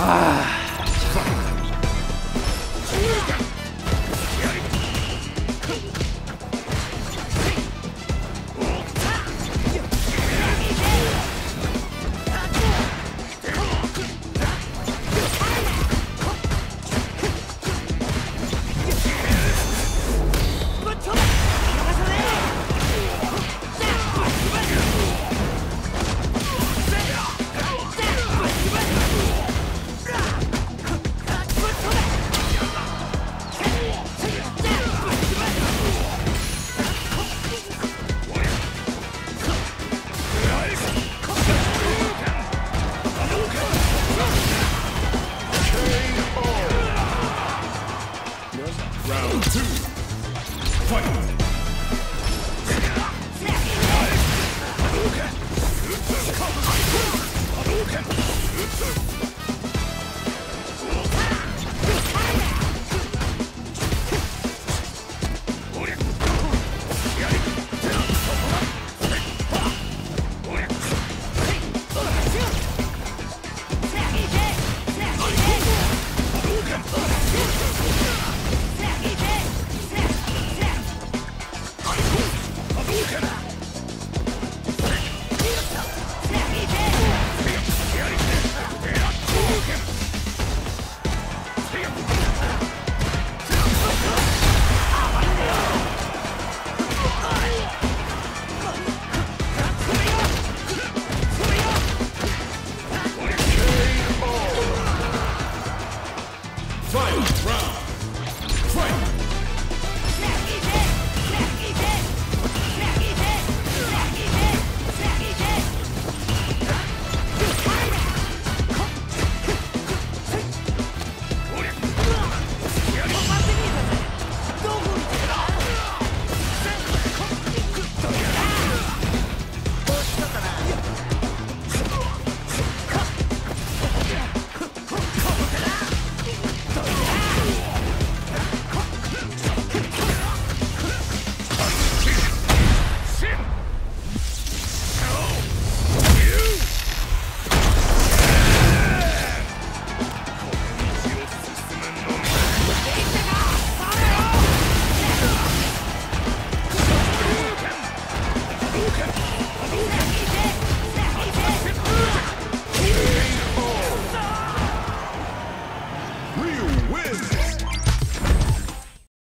唉快。